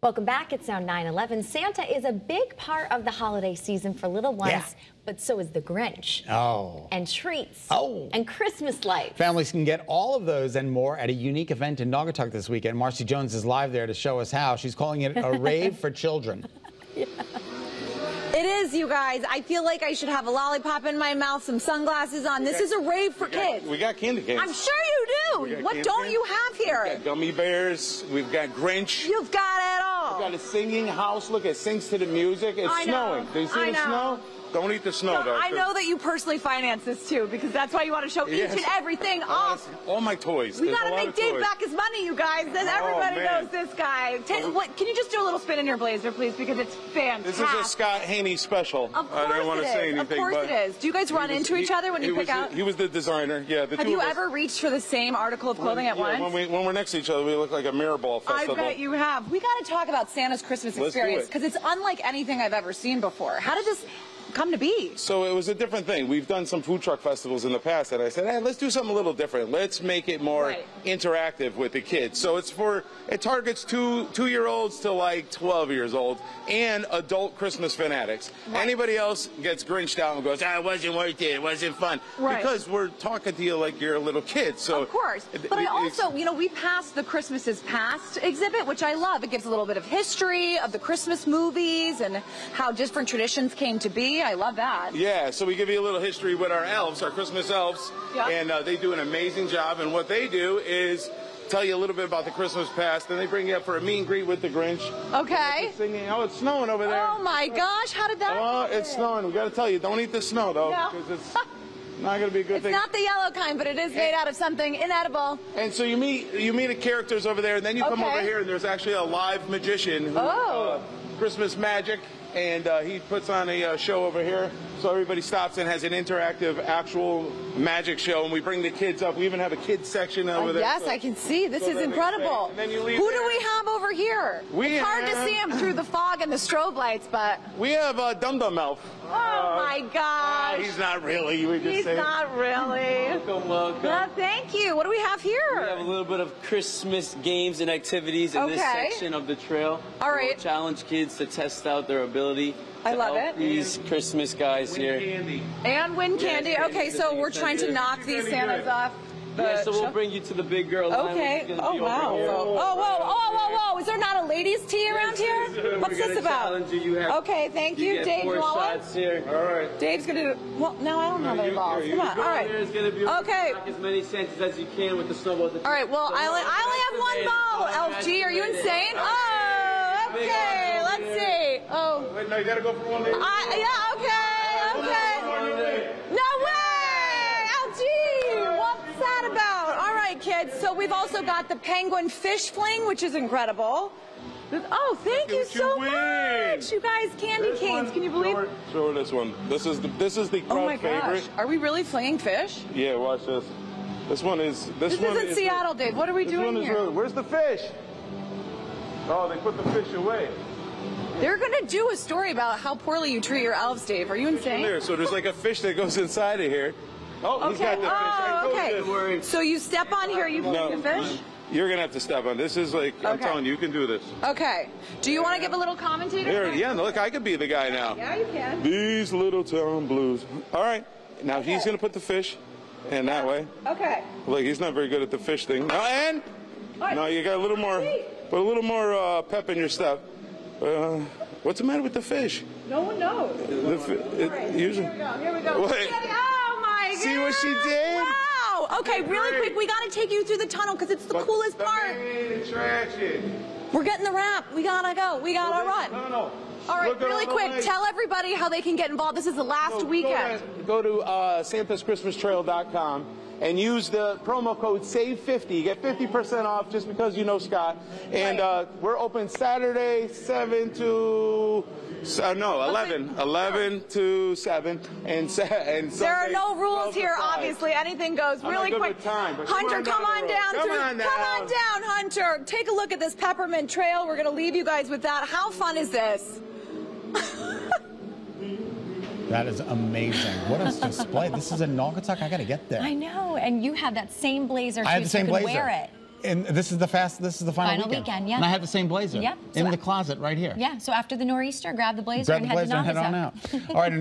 Welcome back. It's now 9 11. Santa is a big part of the holiday season for little ones, Yeah. but so is the Grinch. Oh. And treats. Oh. And Christmas lights. Families can get all of those and more at a unique event in Naugatuck this weekend. Marcy Jones is live there to show us how. She's calling it a rave for children. It is, you guys. I feel like I should have a lollipop in my mouth, some sunglasses on. This is a rave for kids. We got candy canes. I'm sure you do. What don't canes. you have here? We've got gummy bears. We've got Grinch. You've got it all. We've got a singing house. Look, it sings to the music. It's I know. snowing. Do you see I the know. snow? Don't eat the snow, though. I know that you personally finance this too, because that's why you want to show Yes. each and everything off. All my toys. We There's gotta make Dave toys. back his money, you guys. Then Oh, everybody man. knows this guy. Oh. what, can you just do a little spin in your blazer, please? Because it's fantastic. This is a Scott Haney special. Of I course don't want to say is. Of anything, course but it is. Do you guys run was- into each other when you pick out- he was the designer. Yeah. The Have two you of us- ever reached for the same article of clothing at yeah, once? When, we, when we're next to each other, we look like a mirror ball I bet you have. We got to talk about Santa's Christmas Let's experience because it's unlike anything I've ever seen before. How did this come to be? So it was a different thing. We've done some food truck festivals in the past, and I said, hey, let's do something a little different. Let's make it more Right. interactive with the kids. So it's for it targets two two year olds to like 12 years old and adult Christmas fanatics. Right. Anybody else gets grinched out and goes, ah, it wasn't worth it, it wasn't fun. Right. Because we're talking to you like you're a little kid. So Of course. But I also, you know, we passed the Christmases Past exhibit, which I love. It gives a little bit of history of the Christmas movies and how different traditions came to be. I love that. Yeah, so we give you a little history with our elves, our Christmas elves, Yeah. and uh, they do an amazing job. And what they do is tell you a little bit about the Christmas past, and they bring you up for a meet and greet with the Grinch. Okay. Singing, oh, it's snowing over there. Oh my gosh, how did that Oh, happen? it's snowing. We got to tell you, don't eat the snow though, No. because it's not going to be a good It's thing. not the yellow kind, but it is made out of something inedible. And so you meet you meet the characters over there, and then you come over here, and there's actually a live magician. Who, Oh. uh, Christmas magic, and uh, he puts on a uh, show over here. So everybody stops and has an interactive, actual magic show, and we bring the kids up. We even have a kids section over Uh, there. yes, so- I can see. This so is incredible. Then you leave Who do there. we have over here? We it's hard to have- see him through the fog and the strobe lights, but We have uh, Dum Dum Elf. oh my Uh, gosh. he's not really. We just He's say. not really. Welcome, welcome. Uh, thank you. What do we have here? We have a little bit of Christmas games and activities in this section of the trail. All right. We'll challenge kids to test out their ability. I love help it. These Christmas guys here. Candy. And win candy. Yeah, Okay, so we're trying to knock these Santas off. the Yeah, so we'll bring you to the big girl line. Okay. which Oh wow. here. Oh whoa. Oh whoa ladies' tea around here? What's this about? you. You have- Okay, thank you, Dave. You shots here. All right. Dave's gonna do. Well, no, I don't have any balls. Come on. All right. There's gonna be Okay. as many Santas as you can with the snowballs. All right. Well, I only, I only have one ball. LG, are you insane? Oh, okay. Let's see. Oh, Wait, no, you got to go for one. Yeah. Okay. Okay. No way! So we've also got the penguin fish fling, which is incredible. Oh, thank you so much, you guys. Candy This canes. one- Can you believe? Show her, show her this one. This is the this is the oh crowd Oh my favorite. gosh. Are we really flinging fish? Yeah, watch this. This one is this, This one isn't is Seattle, Dave. What are we doing here? really- where's the fish? Oh, they put the fish away. They're gonna do a story about how poorly you treat your elves, Dave. Are you insane? There, so there's like a fish that goes inside of here. Oh, he's Okay. got the fish. Oh, okay. you. So you step on here, you No, the fish? you're gonna have to step on. This is like I'm telling you, you can do this. Okay. Do you want to give a little commentator? There, yeah, look, I could be the guy now. Yeah, you can. These little town blues. All right, now he's gonna put the fish in that way. Okay. Look, he's not very good at the fish thing. No, and What? no, you got a little more, put a little more uh, pep in your step. Uh, what's the matter with the fish? No one knows. The it, usually. Here we go. Here we go. Wait. See what she did? Wow. Okay, really quick, we got to take you through the tunnel because it's the But coolest the part. We're getting the wrap. We gotta go. We gotta run. No, no. All right, Look really quick, lights. tell everybody how they can get involved. This is the last So weekend. Go to, go to uh, santaschristmastrail.com and use the promo code SAVE50. You get 50% off just because you know Scott. And uh, we're open Saturday, 7 to. Uh, no, 11. 11 to 7. And, sa- and There are no rules here, 5. obviously. Anything goes. I'm Really quick. time, come Hunter, on come down on down. Come through- on Come on down. down, Hunter. Take a look at this peppermint trail. We're going to leave you guys with that. How fun is this? That is amazing. What a display. This is in Naugatuck. I got to get there. I know, and you have that same blazer too, I have the same blazer. wear it. And this is the fast. This is the final, Final weekend, yeah. And I have the same blazer. Yeah, so In the closet right here. Yeah, so after the nor'easter, grab the blazer Grab and the head blazer to and head on Naugatuck. out. All right. And